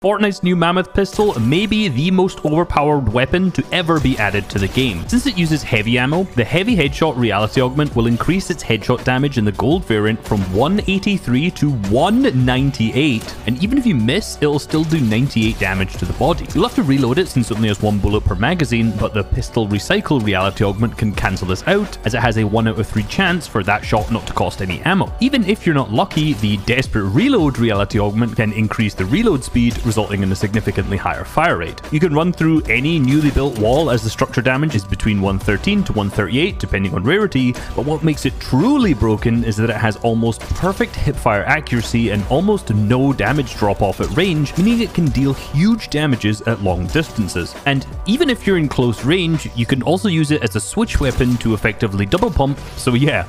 Fortnite's new Mammoth pistol may be the most overpowered weapon to ever be added to the game. Since it uses heavy ammo, the heavy headshot reality augment will increase its headshot damage in the gold variant from 183 to 198, and even if you miss, it'll still do 98 damage to the body. You'll have to reload it since it only has one bullet per magazine, but the pistol recycle reality augment can cancel this out, as it has a 1 out of 3 chance for that shot not to cost any ammo. Even if you're not lucky, the desperate reload reality augment can increase the reload speed resulting in a significantly higher fire rate. You can run through any newly built wall as the structure damage is between 113 to 138 depending on rarity, but what makes it truly broken is that it has almost perfect hipfire accuracy and almost no damage drop off at range, meaning it can deal huge damages at long distances. And even if you're in close range, you can also use it as a switch weapon to effectively double pump, so yeah,